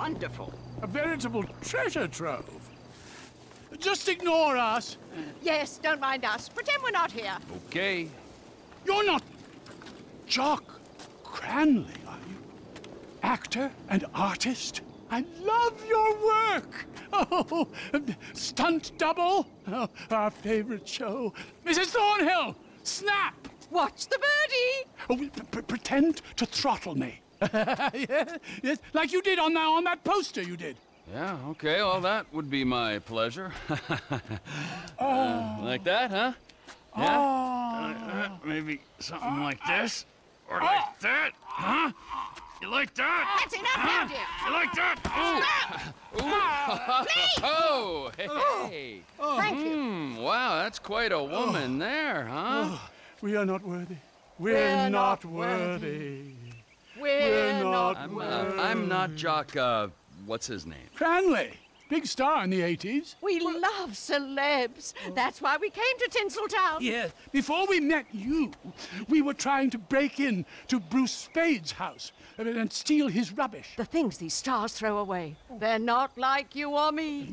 wonderful. A veritable treasure trove. Just ignore us. Yes, don't mind us. Pretend we're not here. Okay. You're not Jock Cranley, are you? Actor and artist? I love your work. Oh, stunt double. Oh, our favorite show. Mrs. Thornhill, snap. Watch the birdie. Oh, pretend to throttle me. yes, yes, like you did on that on that poster you did. Yeah, okay, well, that would be my pleasure. uh, like that, huh? Yeah? Oh. Like that? Maybe something like this? Or like that? Huh? You like that? That's enough, huh? now, dear. You like that? Stop! Please! Oh, hey! Thank you. Hmm, wow, that's quite a woman there, huh? We are not worthy. We're, We're not, not worthy. We're, We're not not. I'm, uh, I'm not Jock, uh, what's his name? Cranley, big star in the 80s. We love celebs. That's why we came to Tinseltown. Yes. Before we met you, we were trying to break in to Bruce Spade's house and steal his rubbish. The things these stars throw away, they're not like you or me.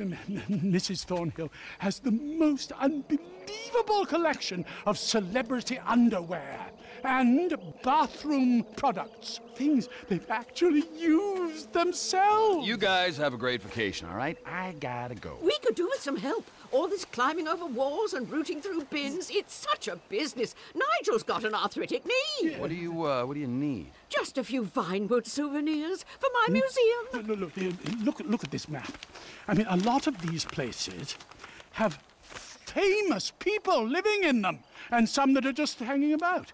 Mrs. Thornhill has the most unbelievable collection of celebrity underwear and bathroom products. Things they've actually used themselves. You guys have a great vacation, all right? I gotta go. We could do with some help. All this climbing over walls and rooting through bins, it's such a business. Nigel's got an arthritic knee. What do you, uh, what do you need? Just a few Vinewood souvenirs for my museum. Look, look, look, look, look at this map. I mean, a lot of these places have famous people living in them, and some that are just hanging about.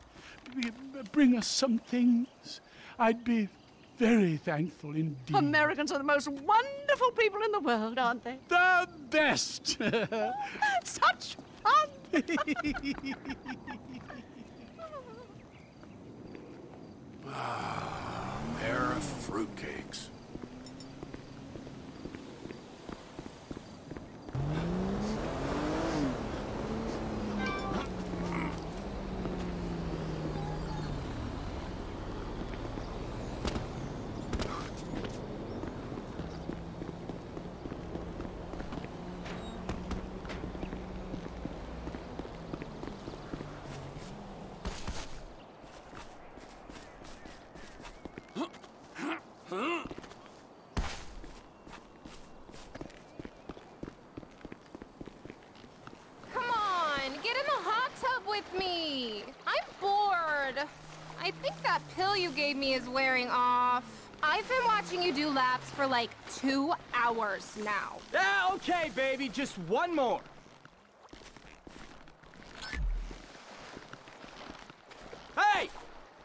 B- Bring us some things. I'd be very thankful indeed. Americans are the most wonderful people in the world, aren't they? the best. Such fun! ah, Pair of fruitcakes. Come on, get in the hot tub with me. I'm bored. I think that pill you gave me is wearing off. I've been watching you do laps for like two hours now. Yeah, okay, baby, just one more. Hey!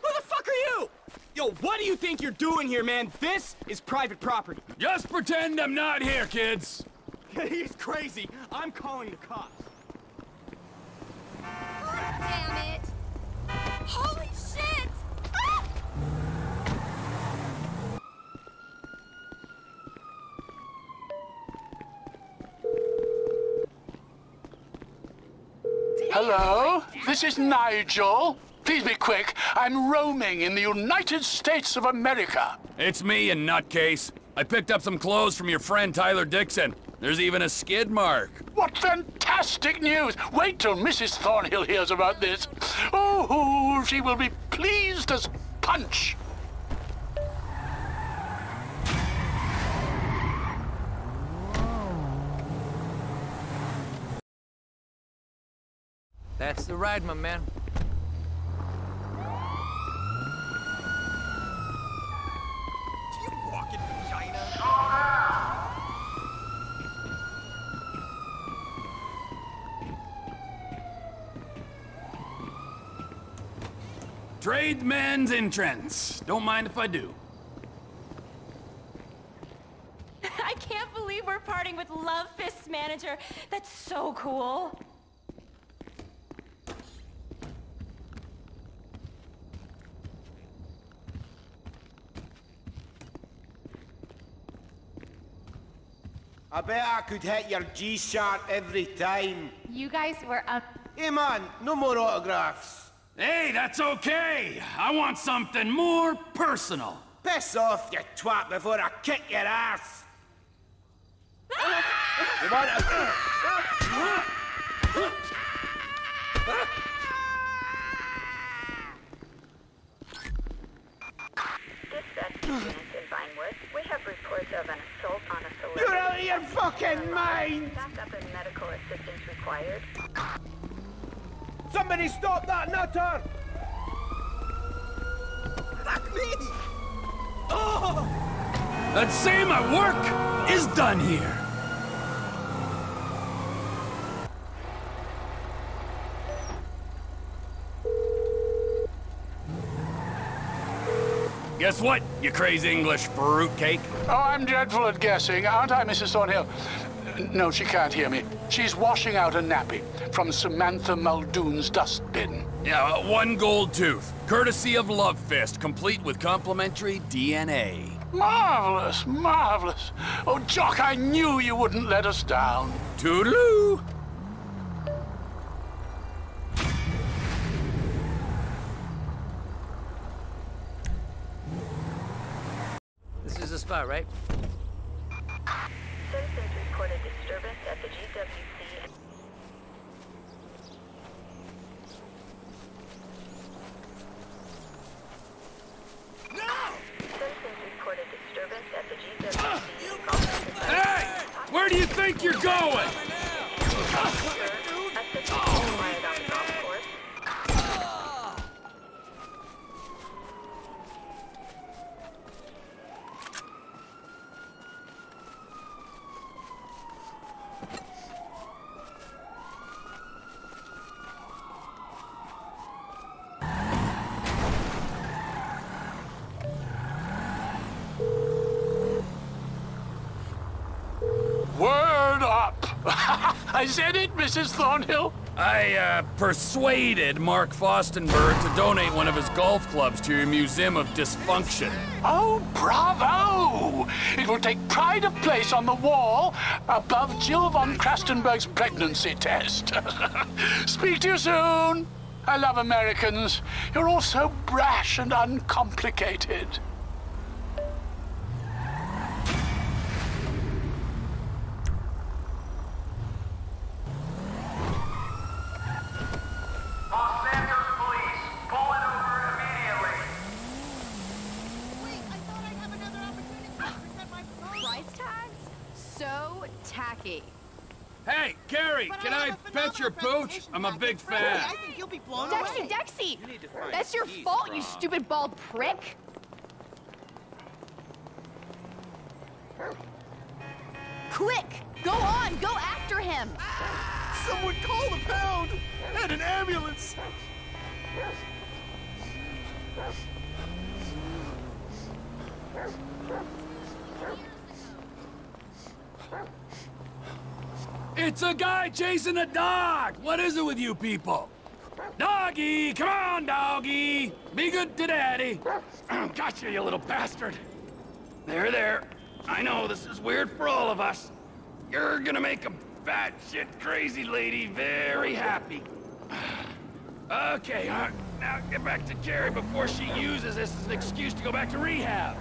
Who the fuck are you? Yo, what do you think you're doing here, man? This is private property. Just pretend I'm not here, kids. He's crazy. I'm calling the cops. Damn it. Holy shit! Ah! Hello, this is Nigel. Please be quick. I'm roaming in the United States of America. It's me, you nutcase. I picked up some clothes from your friend Tyler Dixon. There's even a skid mark. What fantastic news! Wait till Mrs. Thornhill hears about this. Oh, she will be pleased as punch. That's the ride, my man. Do you walk in vagina? Tradesman's entrance. Don't mind if I do. I can't believe we're parting with Love Fist's manager. That's so cool. Bet I could hit your G-sharp every time. You guys were up. Hey man, no more autographs. Hey, that's okay. I want something more personal. Piss off, you twat, before I kick your ass! you want to... Dispatch units in Vinewood. We have reports of an assault on a celebrity. You're out of your fucking mind! Backup and medical assistance required. Somebody stop that nutter! Fuck me! Oh! I'd say my work is done here. Guess what, you crazy English fruitcake? Oh, I'm dreadful at guessing, aren't I, Mrs. Thornhill? No, she can't hear me. She's washing out a nappy from Samantha Muldoon's dustbin. Yeah, uh, one gold tooth, courtesy of Love Fist, complete with complimentary DNA. Marvelous, marvelous. Oh, Jock, I knew you wouldn't let us down. Toodaloo! Spot, right? Citizens reported disturbance at the GWC. and- Citizens reported disturbance at the GWC. involving the Hey! Where do you think you're going? Assistance required on the golf course. Word up! I said it, Mrs. Thornhill. I, uh, persuaded Mark Fostenburg to donate one of his golf clubs to your Museum of Dysfunction. Oh, bravo! It will take pride of place on the wall above Jill von Crastenburg's pregnancy test. Speak to you soon. I love Americans. You're all so brash and uncomplicated. Los Santos Police, pull it over immediately. Price tags? So tacky. Hey, Kerry, can I your pooch? I'm a big fan. I think you'll be blown Dexy, away. Dexy! That's your fault, you stupid bald prick! Quick! Go on! Go after him! Someone call the pound! And an ambulance! It's a guy chasing a dog! What is it with you people? Doggy! Come on, doggy! Be good to daddy! gotcha, you little bastard! There, there. I know this is weird for all of us. You're gonna make a bad shit crazy lady very happy. okay, uh, now get back to Kerry before she uses this as an excuse to go back to rehab.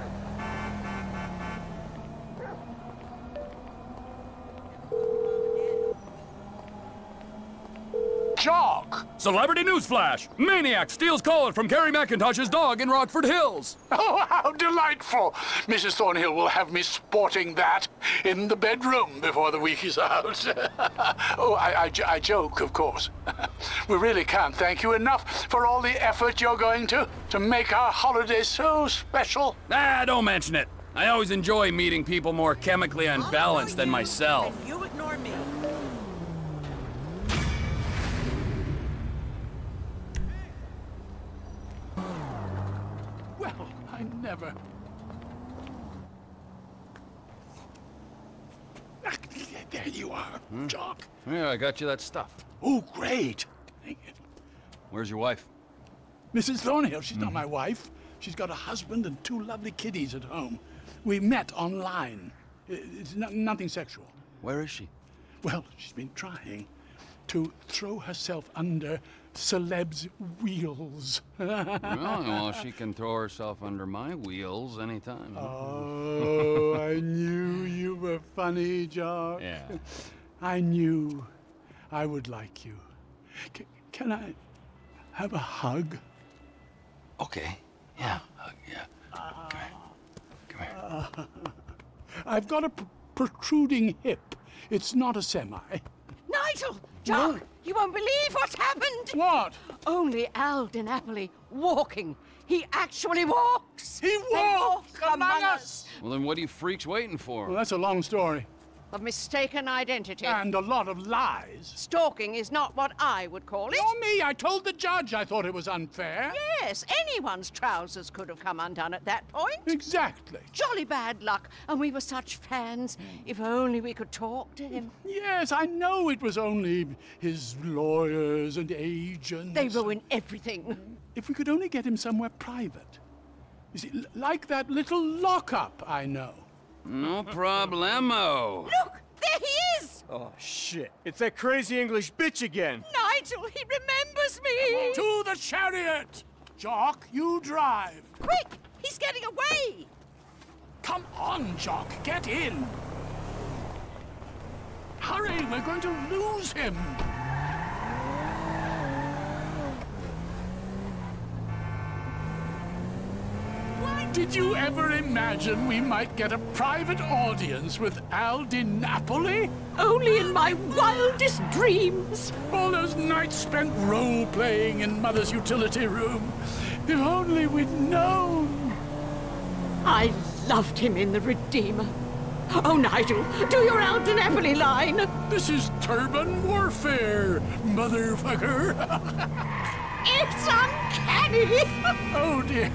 Celebrity newsflash! Maniac steals collar from Kerry McIntosh's dog in Rockford Hills. Oh, how delightful! Mrs. Thornhill will have me sporting that in the bedroom before the week is out. oh, I, I I joke, of course. we really can't thank you enough for all the effort you're going to to make our holiday so special. Ah, don't mention it. I always enjoy meeting people more chemically unbalanced than myself. You ignore me. Well, I never. There you are, Yeah, I got you that stuff. Oh, great. Thank you. Where's your wife? Mrs. Thornhill, she's not mm-hmm. my wife. She's got a husband and two lovely kiddies at home. We met online. It's no- nothing sexual. Where is she? Well, she's been trying to throw herself under celeb's wheels. well, well, she can throw herself under my wheels anytime. Oh, I knew you were funny, Jock. Yeah. I knew I would like you. C- can I have a hug? Okay. Yeah. Hug, yeah. Come here. Come here. I've got a pr- protruding hip. It's not a semi. Nigel! Jock! You won't believe what's happened! What? Only Al Di Napoli walking. He actually walks! He walks among us! Well, then what are you freaks waiting for? Well, that's a long story. Of mistaken identity. And a lot of lies. Stalking is not what I would call it. Nor me. I told the judge I thought it was unfair. Yes, anyone's trousers could have come undone at that point. Exactly. Jolly bad luck, and we were such fans. If only we could talk to him. Yes, I know it was only his lawyers and agents. They ruin everything. If we could only get him somewhere private. You see, like that little lockup I know. No problemo. Look, there he is! Oh, shit. It's that crazy English bitch again. Nigel, he remembers me! To the chariot! Jock, you drive. Quick! He's getting away! Come on, Jock, get in. Hurry, we're going to lose him. Why did you ever imagine we might get a private audience with Al Di Napoli? Only in my wildest dreams! All those nights spent role-playing in Mother's utility room. If only we'd known. I loved him in The Redeemer. Oh, Nigel, do your Al Di Napoli line! This is turban warfare, motherfucker. It's uncanny! oh dear,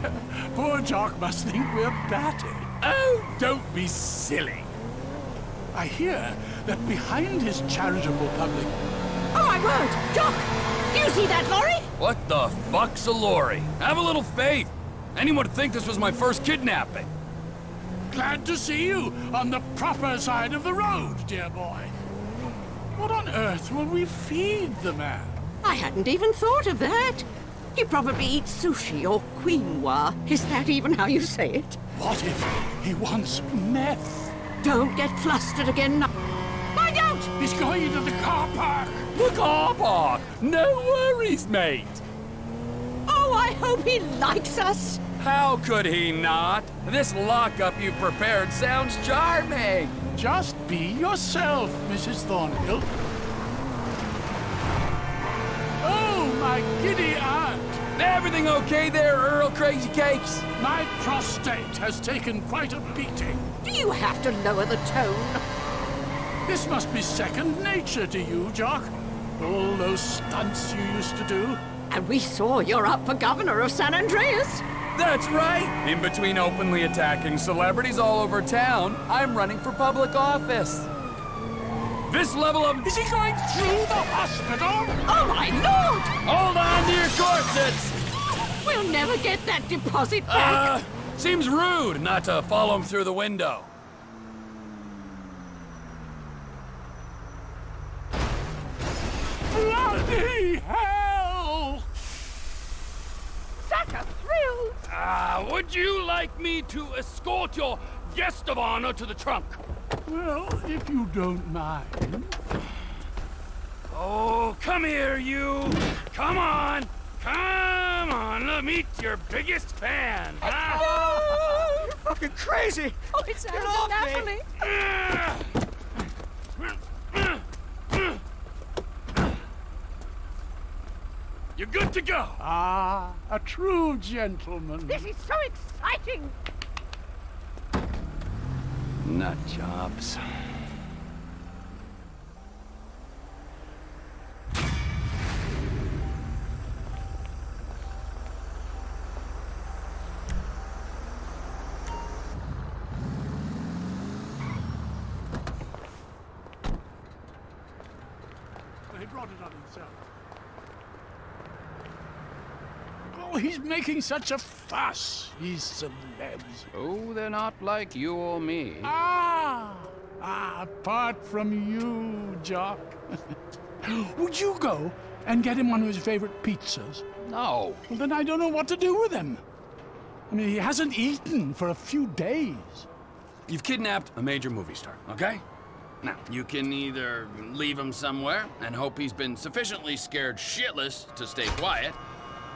poor Jock must think we're batty. Oh, don't be silly. I hear that behind his charitable public... Oh, my word! Jock! Do you see that lorry? What the fuck's a lorry? Have a little faith. Anyone would think this was my first kidnapping. Glad to see you on the proper side of the road, dear boy. What on earth will we feed the man? I hadn't even thought of that. He probably eats sushi or quinoa. Is that even how you say it? What if he wants meth? Don't get flustered again. Find out! He's going into the car park. The car park. No worries, mate. Oh, I hope he likes us. How could he not? This lockup you've prepared sounds charming. Just be yourself, Mrs. Thornhill. Oh, my giddy aunt! Everything okay there, Earl Crazy Cakes? My prostate has taken quite a beating. Do you have to lower the tone? This must be second nature to you, Jock. All those stunts you used to do. And we saw you're up for governor of San Andreas. That's right. In between openly attacking celebrities all over town, I'm running for public office. This level of... Is he going through the hospital? Oh, my lord! Hold on to your corsets! We'll never get that deposit back. Uh, seems rude not to follow him through the window. Bloody hell! Such a thrill! Ah, would you like me to escort your guest of honor to the trunk? Well, if you don't mind. Oh, come here, you! Come on! Come on, let me meet your biggest fan! Huh? You're fucking crazy! Oh, it's Get Al off Di me. Ah! You're good to go! Ah, a true gentleman. This is so exciting. Nut jobs. He brought it on himself. Oh, he's making such a fuss. He's celebs. Oh, they're not like you or me. Ah! Ah, apart from you, Jock. Would you go and get him one of his favorite pizzas? No. Well, then I don't know what to do with him. I mean, he hasn't eaten for a few days. You've kidnapped a major movie star, okay? Now, you can either leave him somewhere and hope he's been sufficiently scared shitless to stay quiet,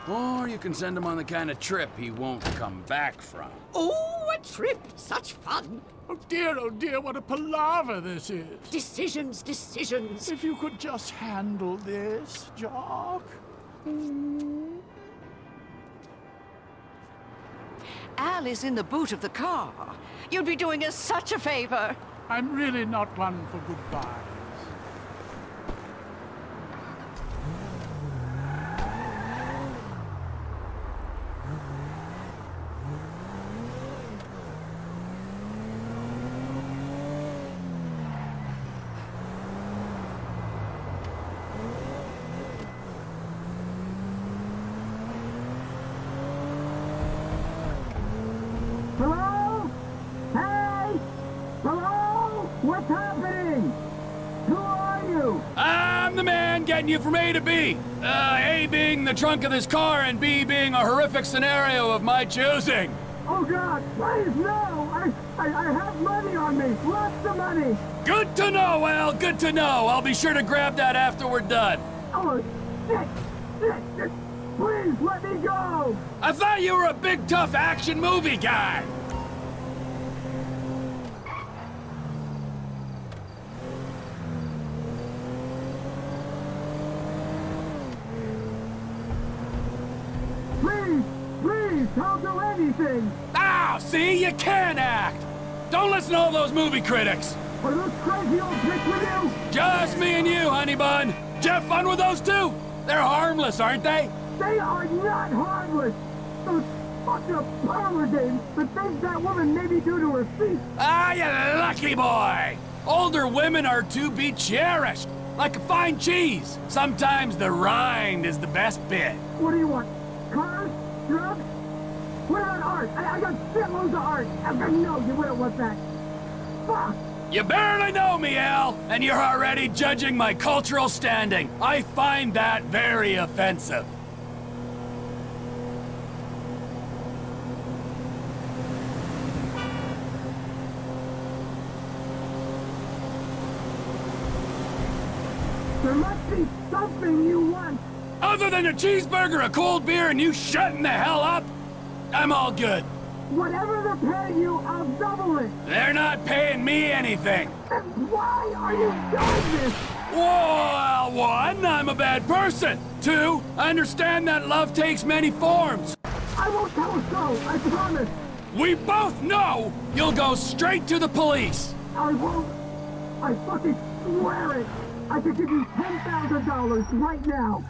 or you can send him on the kind of trip he won't come back from. Oh, a trip! Such fun! Oh dear, oh dear, what a palaver this is. Decisions, decisions. If you could just handle this, Jock. Hmm. Al is in the boot of the car. You'd be doing us such a favor. I'm really not one for goodbyes. Hello? Hey? Hello? What's happening? Who are you? I'm the man getting you from A to B. Uh, A being the trunk of this car, and B being a horrific scenario of my choosing. Oh God, please no! I, I, I have money on me, lots of money. Good to know, Al. Good to know. I'll be sure to grab that after we're done. Oh shit, shit, shit. Please let me go. I thought you were a big, tough action movie guy. Please, please, don't do anything. Ow! See, you can act. Don't listen to all those movie critics. Are those crazy old pricks with you? Just me and you, honey bun. Did you have fun with those two? They're harmless, aren't they? They are not harmless. Those fucked up parlor games, the things that woman made me do to her feet. Ah, you lucky boy! Older women are to be cherished, like a fine cheese. Sometimes the rind is the best bit. What do you want? Cars? Drugs? What about art? I, I got shitloads of art. I know you wouldn't want that. Fuck! You barely know me, Al, and you're already judging my cultural standing. I find that very offensive. There must be something you want. Other than a cheeseburger, a cold beer, and you shutting the hell up, I'm all good. Whatever they're paying you, I'll double it. They're not paying me anything. Then why are you doing this? Well, one, I'm a bad person. Two, I understand that love takes many forms. I won't tell a soul, I promise. We both know you'll go straight to the police. I won't. I fucking swear it. I could give you $10,000 right now.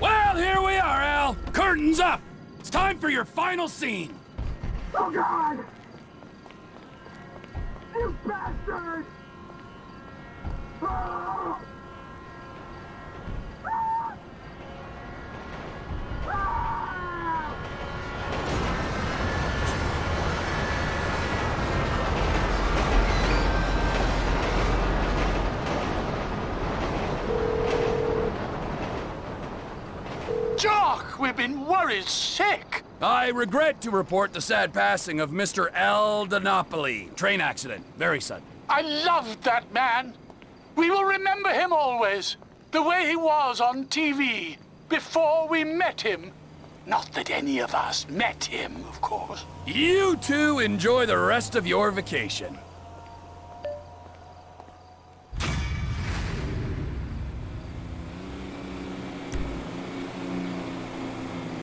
Well, here we are, Al. Curtains up. It's time for your final scene. Oh, God! You bastard! Oh! Ah! Ah! We've been worried sick. I regret to report the sad passing of Mr. Al Di Napoli. Train accident. Very sudden. I loved that man. We will remember him always. The way he was on TV before we met him. Not that any of us met him, of course. You two enjoy the rest of your vacation.